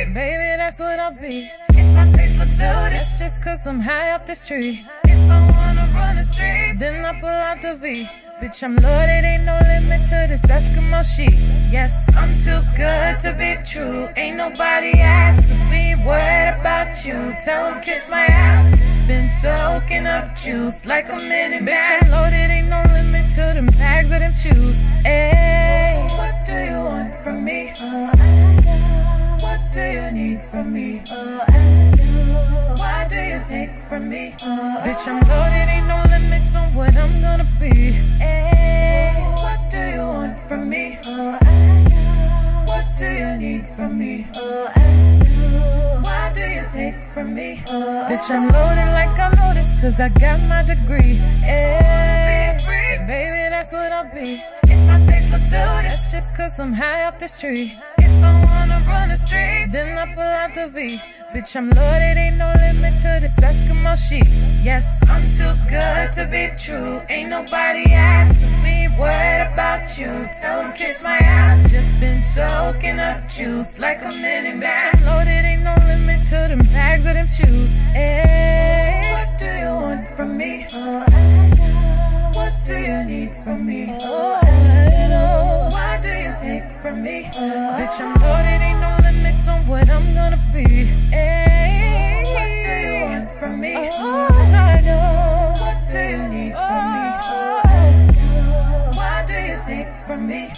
And baby, that's what I'll be. If my face looks good, it's just cause I'm high up this tree. If I wanna run the street, then I pull out the V. Bitch, I'm loaded, ain't no limit to this Eskimo shit. Yes, I'm too good to be true. Ain't nobody asked, cause we ain't worried about you. Tell them kiss my ass. It's been soaking up juice like a minute. Bitch, I'm loaded, ain't no limit to them bags of them shoes. You need from me? Uh, Why do you take from me? Uh, Bitch, I'm loaded, ain't no limits on what I'm gonna be. Ayy, what do you want from me? Uh, what do you need from me? Why do you take from me? Bitch, I'm loaded like I noticed, cause I got my degree. Ayy, and baby, that's what I'll be. If my face looks just cause I'm high up this tree. If I wanna run the street, then I pull out the V. Bitch, I'm loaded, ain't no limit to this Eskimo shit. Yes, I'm too good to be true. Ain't nobody asked, we worried about you. Tell them kiss my ass. Just been soaking up juice like a mini Bitch, I'm loaded, ain't no limit to them bags of them shoes. Hey, what do you want from me? Oh, what do you need from me? Oh. Why do you take from me? Bitch, I'm loaded, ain't no limits on what I'm gonna be. Ayy, what do you want from me? Oh, I know. What do you need from me? Oh. Why do you take from me?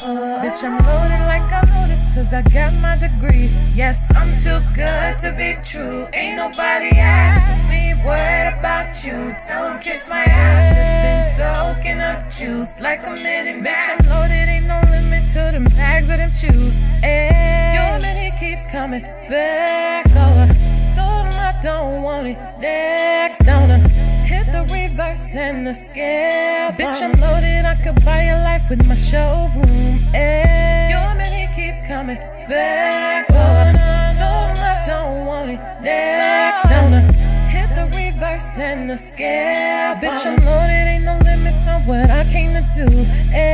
Bitch, I'm loaded like I noticed, cause I got my degree. Yes, I'm too good to be true. Ain't nobody asked, we worried about you. Tell them kiss my ass. It's been soaking up juice like a mini Bitch, I'm loaded, ain't no limit to them bags of them shoes. Ayy, your man, he keeps coming back over. Told him I don't want it next, don't Hit the reverse and the scare. Bitch, I'm loaded, I could buy your life with my showroom. Ayy, your he keeps coming back over. Told him I don't want it next, don't Hit the reverse and the scare. Bitch, I'm loaded, ain't no limits on what I came to.